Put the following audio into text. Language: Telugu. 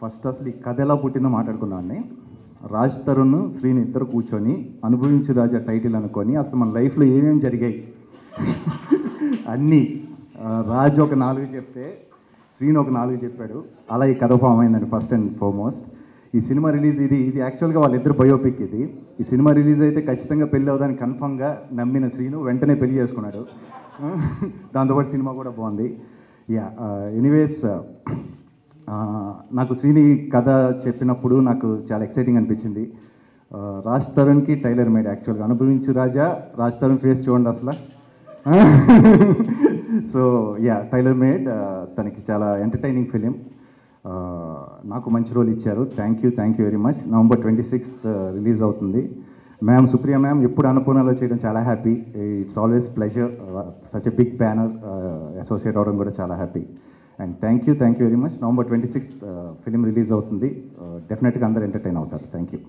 ఫస్ట్ అసలు ఈ కథ ఎలా పుట్టిందో మాట్లాడుకున్నాన్ని రాజ్ తరుణ్ శ్రీని ఇద్దరు కూర్చొని అనుభవించు రాజా టైటిల్ అనుకొని అసలు మన లైఫ్లో ఏమేమి జరిగాయి? అన్నీ. రాజ్ ఒక నాలుగు చెప్తే శ్రీని ఒక నాలుగు చెప్పాడు. అలా ఈ కథ ఫామ్ అయిందండి ఫస్ట్ అండ్ ఫార్మోస్ట్ ఈ సినిమా రిలీజ్ ఇది ఇది యాక్చువల్గా వాళ్ళిద్దరు బయోపిక్ ఇది. ఈ సినిమా రిలీజ్ అయితే ఖచ్చితంగా పెళ్ళి అవుదని కన్ఫామ్గా నమ్మిన శ్రీను వెంటనే పెళ్ళి చేసుకున్నాడు. దాంతోపాటు సినిమా కూడా బాగుంది. యా ఎనీవేస్ నాకు శ్రీని కథ చెప్పినప్పుడు నాకు చాలా ఎక్సైటింగ్ అనిపించింది. రాజ్ తరుణ్కి టైలర్ మేడ్ యాక్చువల్గా అనుభవించు రాజా. రాజ్ తరుణ్ ఫేస్ చూడండి అసలు. సో యా టైలర్ మేడ్ తనకి చాలా ఎంటర్టైనింగ్ ఫిలిం నాకు మంచి రోల్ ఇచ్చారు. Thank you thank you very much November twenty sixth release అవుతుంది. మ్యామ్ సుప్రియ మ్యామ్ ఎప్పుడు అన్నపూర్ణలో చేయడం చాలా happy it's always pleasure such a big banner associate అవడం కూడా చాలా happy and thank you thank you very much November twenty sixth film release అవుతుంది. డెఫినెట్గా అందరు ఎంటర్టైన్ అవుతారు. Thank you